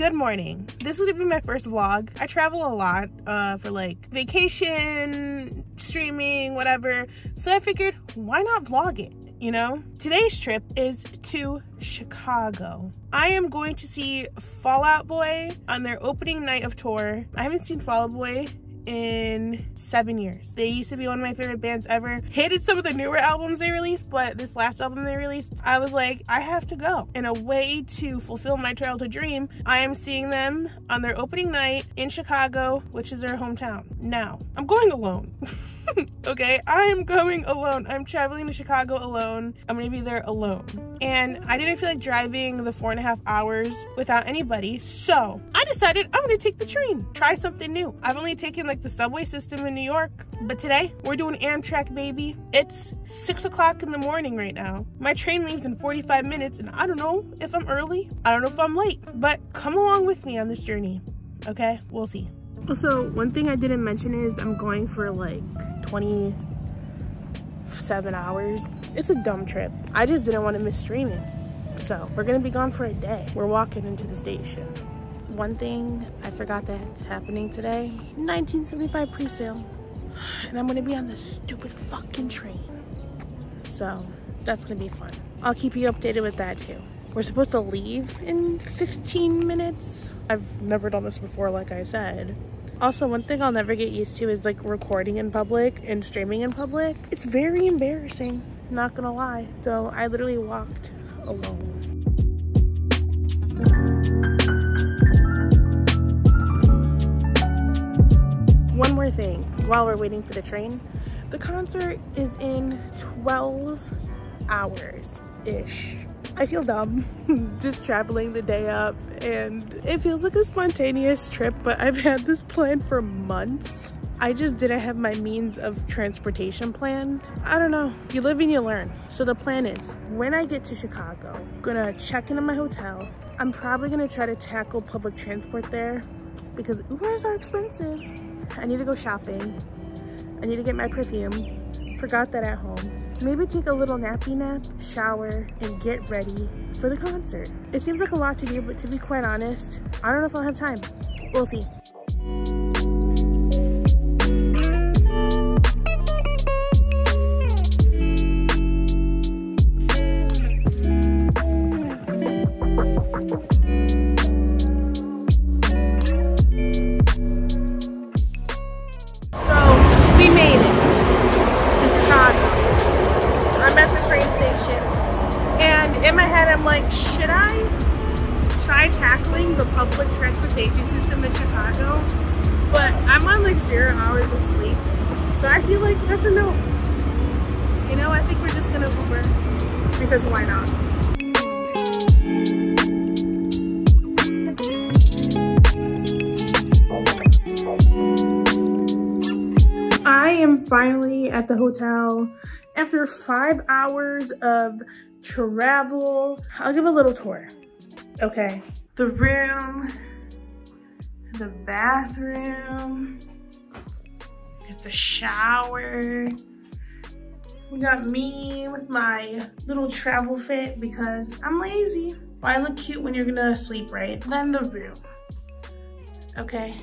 good morning. This is gonna be my first vlog. I travel a lot uh, for like vacation, streaming, whatever. So I figured, why not vlog it? You know, today's trip is to Chicago. I am going to see Fall Out Boy on their opening night of tour. I haven't seen Fall Out Boy in seven years. They used to be one of my favorite bands ever. Hated some of the newer albums they released, but this last album they released, I was like, I have to go. In a way to fulfill my childhood dream, I am seeing them on their opening night in Chicago, which is their hometown. Now, I'm going alone. okay, I am going alone. I'm traveling to Chicago alone. I'm gonna be there alone. And I didn't feel like driving the four and a half hours without anybody. So I decided I'm gonna take the train, try something new. I've only taken like the subway system in New York, but today we're doing Amtrak, baby. It's six o'clock in the morning right now. My train leaves in 45 minutes, and I don't know if I'm early. I don't know if I'm late, but come along with me on this journey. Okay, we'll see. Also, one thing I didn't mention is I'm going for like 27 hours. It's a dumb trip. I just didn't want to miss streaming. So we're gonna be gone for a day. We're walking into the station. One thing I forgot that's happening today, 1975 pre-sale. And I'm gonna be on this stupid fucking train. So that's gonna be fun. I'll keep you updated with that too. We're supposed to leave in 15 minutes. I've never done this before, like I said. Also, one thing I'll never get used to is like recording in public and streaming in public. It's very embarrassing, not gonna lie. So I literally walked alone. One more thing while we're waiting for the train. The concert is in 12 hours-ish. I feel dumb just traveling the day up and it feels like a spontaneous trip, but I've had this plan for months. I just didn't have my means of transportation planned. I don't know, you live and you learn. So the plan is, when I get to Chicago, I'm gonna check into my hotel. I'm probably gonna try to tackle public transport there because Ubers are expensive. I need to go shopping. I need to get my perfume. Forgot that at home maybe take a little nappy nap, shower, and get ready for the concert. It seems like a lot to do, but to be quite honest, I don't know if I'll have time. We'll see. Try tackling the public transportation system in Chicago? But I'm on like zero hours of sleep. So I feel like that's a no. You know, I think we're just gonna Uber because why not? I am finally at the hotel after five hours of travel. I'll give a little tour. Okay, the room, the bathroom, the shower. We got me with my little travel fit because I'm lazy. I look cute when you're gonna sleep, right? Then the room. Okay.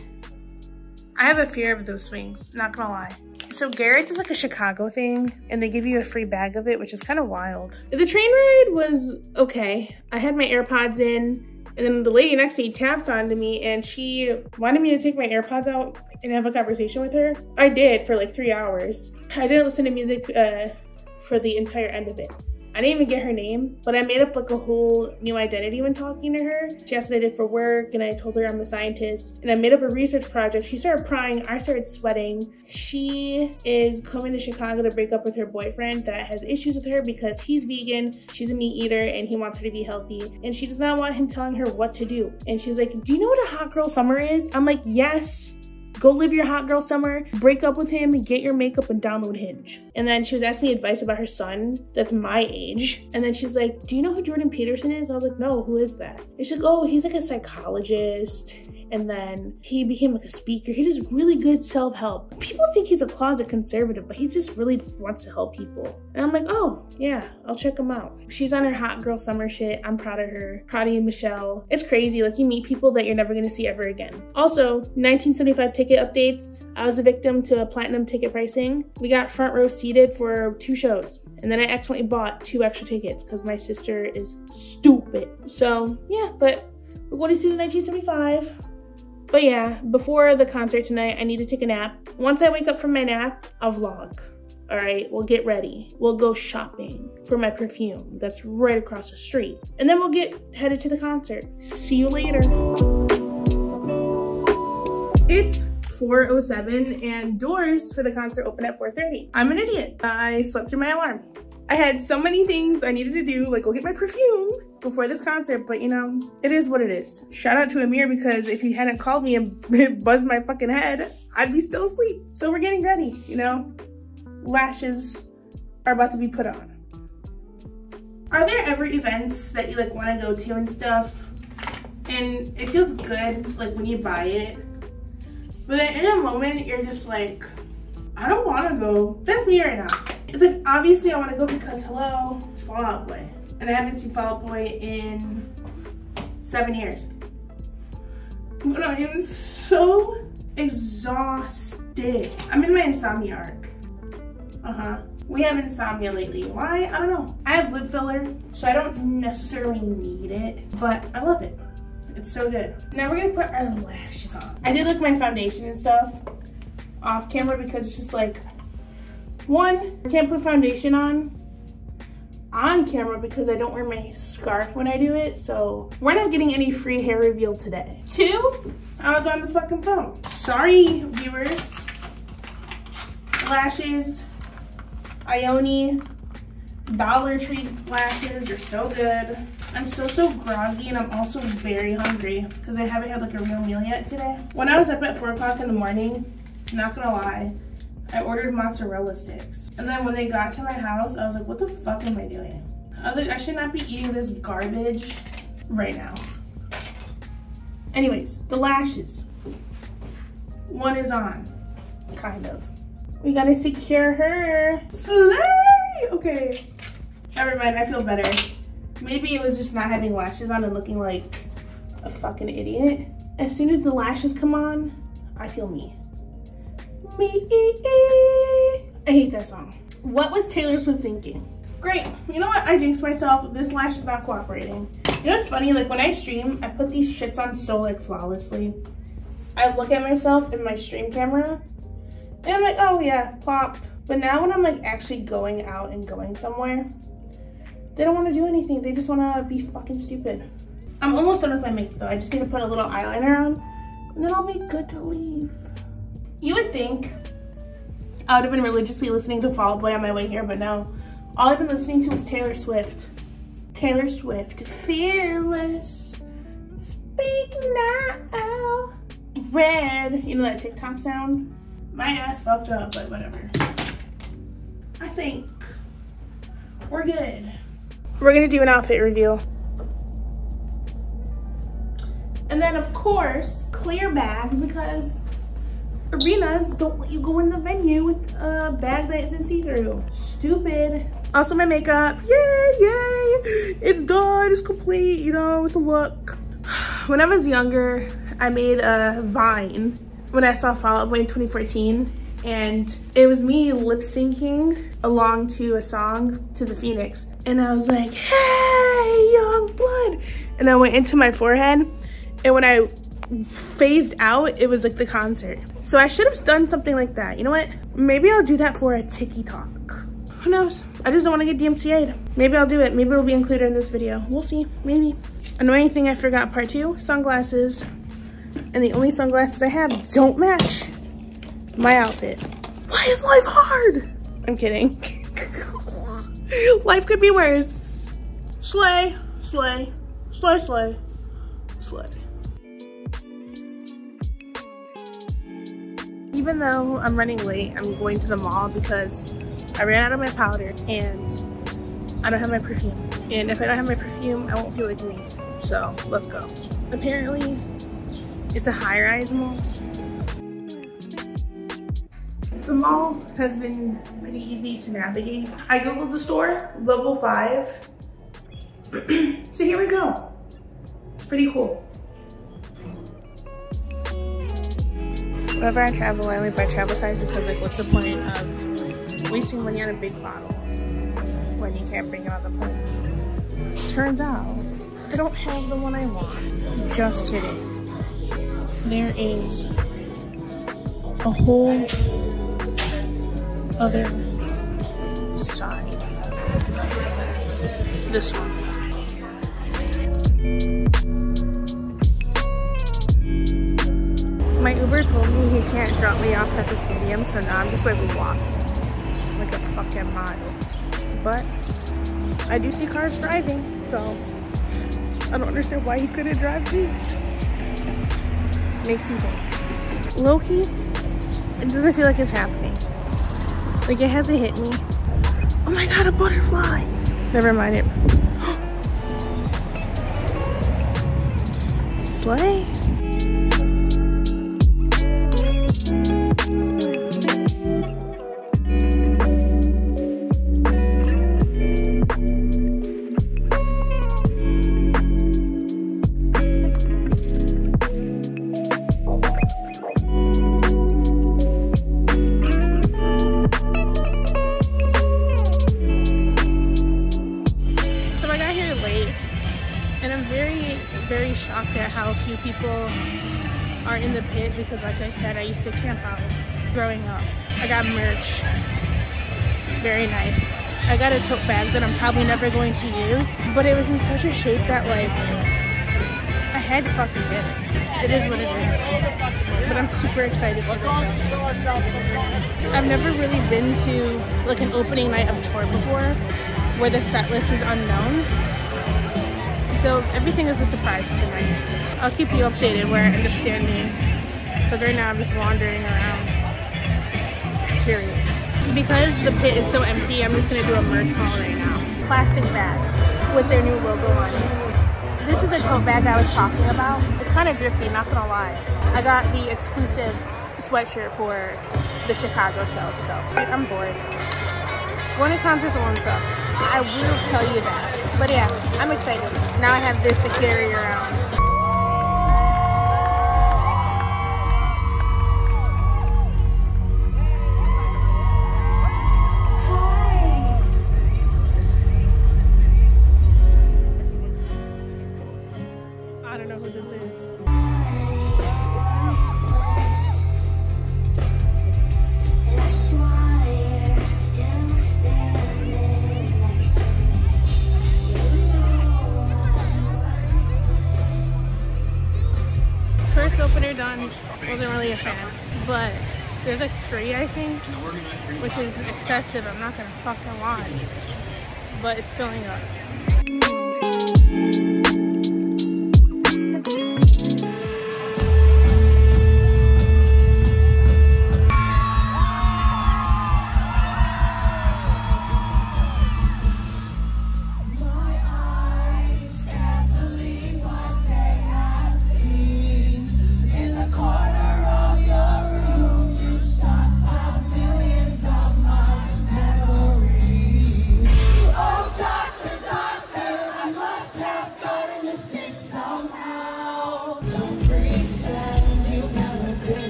I have a fear of those swings, not gonna lie. So Garrett's is like a Chicago thing and they give you a free bag of it, which is kind of wild. The train ride was okay. I had my AirPods in and then the lady next to me tapped onto me and she wanted me to take my AirPods out and have a conversation with her. I did for like three hours. I didn't listen to music uh, for the entire end of it. I didn't even get her name, but I made up like a whole new identity when talking to her. She asked what I did for work, and I told her I'm a scientist. And I made up a research project. She started crying. I started sweating. She is coming to Chicago to break up with her boyfriend that has issues with her because he's vegan, she's a meat eater, and he wants her to be healthy. And she does not want him telling her what to do. And she's like, Do you know what a hot girl summer is? I'm like, Yes. Go live your hot girl summer, break up with him, get your makeup, and download Hinge. And then she was asking me advice about her son that's my age. And then she's like, Do you know who Jordan Peterson is? I was like, No, who is that? And she's like, Oh, he's like a psychologist and then he became like a speaker. He does really good self help. People think he's a closet conservative, but he just really wants to help people. And I'm like, oh, yeah, I'll check him out. She's on her hot girl summer shit. I'm proud of her. Proud of you, Michelle. It's crazy. Like, you meet people that you're never gonna see ever again. Also, 1975 ticket updates. I was a victim to a platinum ticket pricing. We got front row seated for two shows. And then I accidentally bought two extra tickets because my sister is stupid. So, yeah, but we're going to see the 1975. But yeah, before the concert tonight, I need to take a nap. Once I wake up from my nap, I'll vlog. All right, we'll get ready. We'll go shopping for my perfume that's right across the street. And then we'll get headed to the concert. See you later. It's 4.07 and doors for the concert open at 4.30. I'm an idiot. I slept through my alarm. I had so many things I needed to do, like go get my perfume before this concert, but you know, it is what it is. Shout out to Amir because if he hadn't called me and buzzed my fucking head, I'd be still asleep. So we're getting ready, you know? Lashes are about to be put on. Are there ever events that you like want to go to and stuff? And it feels good like when you buy it. But then in a moment, you're just like, I don't want to go. That's me right now. It's like, obviously I want to go because, hello, Fall Boy. And I haven't seen Fall Out Boy in seven years. But I am so exhausted. I'm in my insomnia arc. Uh-huh. We have insomnia lately. Why? I don't know. I have lip filler, so I don't necessarily need it, but I love it. It's so good. Now we're gonna put our lashes on. I did look my foundation and stuff off camera because it's just like, one, I can't put foundation on on camera because I don't wear my scarf when I do it. So we're not getting any free hair reveal today. Two, I was on the fucking phone. Sorry, viewers. Lashes, Ioni, Dollar Tree lashes are so good. I'm so, so groggy and I'm also very hungry because I haven't had like a real meal yet today. When I was up at four o'clock in the morning, not gonna lie, I ordered mozzarella sticks. And then when they got to my house, I was like, what the fuck am I doing? I was like, I should not be eating this garbage right now. Anyways, the lashes. One is on, kind of. We gotta secure her. Slay! Okay. Never mind, I feel better. Maybe it was just not having lashes on and looking like a fucking idiot. As soon as the lashes come on, I feel me me. I hate that song. What was Taylor Swift thinking? Great, you know what? I jinxed myself. This lash is not cooperating. You know what's funny? Like when I stream, I put these shits on so like flawlessly. I look at myself in my stream camera and I'm like, oh yeah, pop. But now when I'm like actually going out and going somewhere, they don't want to do anything. They just want to be fucking stupid. I'm almost done with my makeup though. I just need to put a little eyeliner on and then I'll be good to leave. You would think I would have been religiously listening to Fall Out Boy on my way here, but no. All I've been listening to is Taylor Swift. Taylor Swift, fearless, speak now. Red, you know that TikTok sound? My ass fucked up, but whatever. I think we're good. We're gonna do an outfit reveal. And then of course, clear bag because arenas don't let you go in the venue with a bag that isn't see-through. Stupid. Also my makeup, yay, yay. It's done, it's complete, you know, it's a look. When I was younger, I made a Vine when I saw Fall Out Boy in 2014 and it was me lip syncing along to a song to the Phoenix. And I was like, hey, young blood. And I went into my forehead and when I phased out, it was like the concert. So I should have done something like that. You know what? Maybe I'll do that for a TikTok. Who knows? I just don't want to get DMCA'd. Maybe I'll do it. Maybe it'll be included in this video. We'll see. Maybe. Annoying thing I forgot part two, sunglasses. And the only sunglasses I have don't match my outfit. Why is life hard? I'm kidding. life could be worse. Slay, slay, slay, slay, slay. Even though I'm running late, I'm going to the mall because I ran out of my powder and I don't have my perfume. And if I don't have my perfume, I won't feel like me. So let's go. Apparently, It's a high-rise mall. The mall has been pretty easy to navigate. I googled the store, level five. so here we go. It's pretty cool. Whenever I travel, I only buy travel size because like what's the point of wasting money on a big bottle when you can't bring it on the plane? Turns out, they don't have the one I want. Just kidding. There is a whole other side. This one. Told me he can't drop me off at the stadium, so now I'm just like walking like a fucking mile. But I do see cars driving, so I don't understand why he couldn't drive me. Makes you think. lowkey, it doesn't feel like it's happening. Like it hasn't hit me. Oh my god, a butterfly! Never mind it. Slay. Probably never going to use, but it was in such a shape that like, I had to fucking get it. It is what it is. But I'm super excited for this. I've never really been to like an opening night of tour before where the set list is unknown. So everything is a surprise tonight. I'll keep you updated where I end up standing. Because right now I'm just wandering around. Period. Because the pit is so empty, I'm just gonna do a merch haul right now. Plastic bag with their new logo on it. This is a tote bag I was talking about. It's kind of drippy, not gonna lie. I got the exclusive sweatshirt for the Chicago show, so I'm bored. Going to concerts alone sucks. I will tell you that. But yeah, I'm excited. Now I have this to carry around. Three I think, which is excessive, I'm not gonna fucking lie. But it's filling up.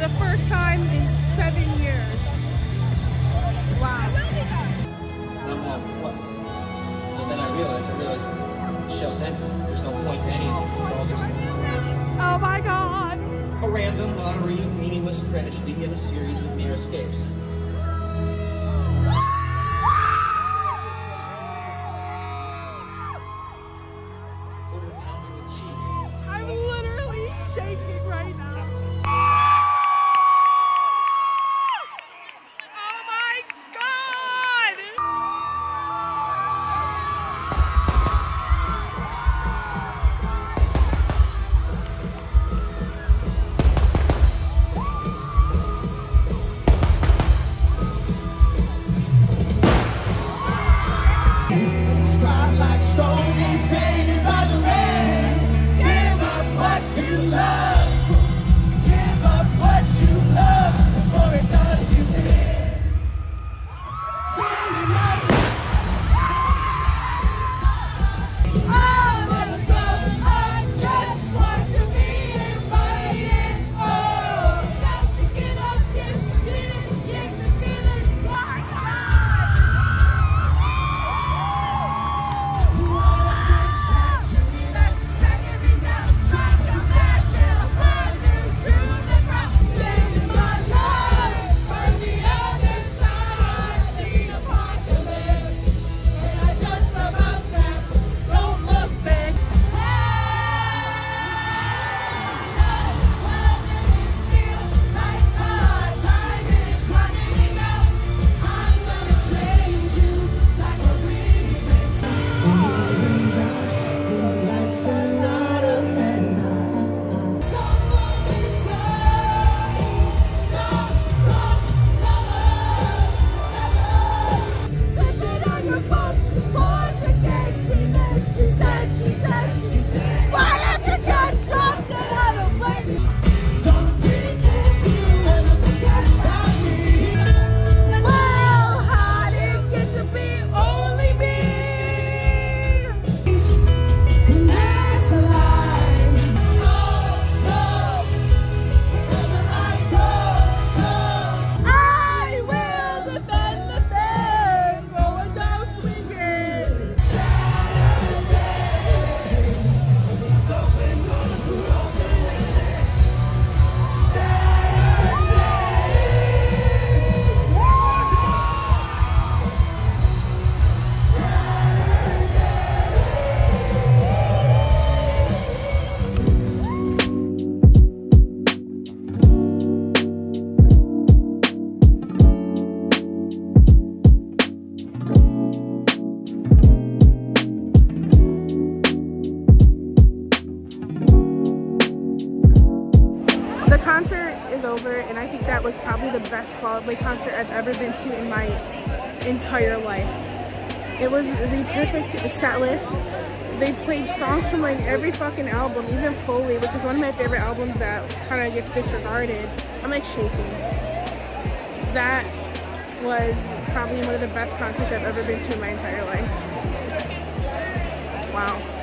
the first time in seven years. Wow. I'm not, what? And then I realized, I realized show's empty. There's no point to any of. It's all just... Oh my god! A random lottery of meaningless tragedy and a series of near escapes. set list. They played songs from like every fucking album, even Folie, which is one of my favorite albums that kind of gets disregarded. I'm like shaking. That was probably one of the best concerts I've ever been to in my entire life. Wow.